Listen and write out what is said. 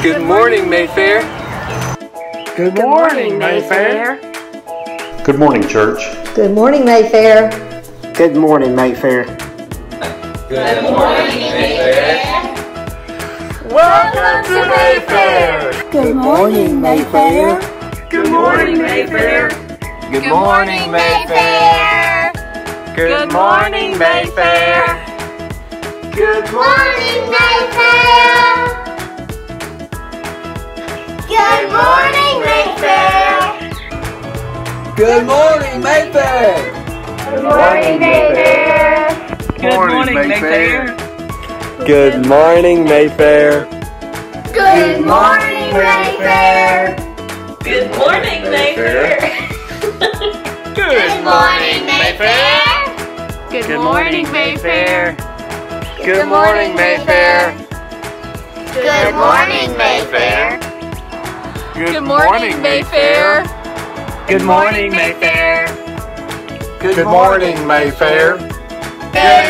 Good morning, Mayfair. Good morning, Mayfair. Good morning, church. Good morning, Mayfair. Good morning, Mayfair. Good morning, Mayfair. Welcome to Mayfair. Good morning, Mayfair. Good morning, Mayfair. Good morning, Mayfair. Good morning, Mayfair. Good morning, Mayfair. Good morning, Mayfair. Good morning, Mayfair. Good morning, Mayfair. Good morning, Mayfair. Good morning, Mayfair. Good morning, Mayfair. Good morning, Mayfair. Good morning, Mayfair. Good morning, Mayfair. Good, Good morning, morning, Mayfair. Good morning, Mayfair. Good morning, Mayfair. Good morning, Mayfair. Good morning, Mayfair.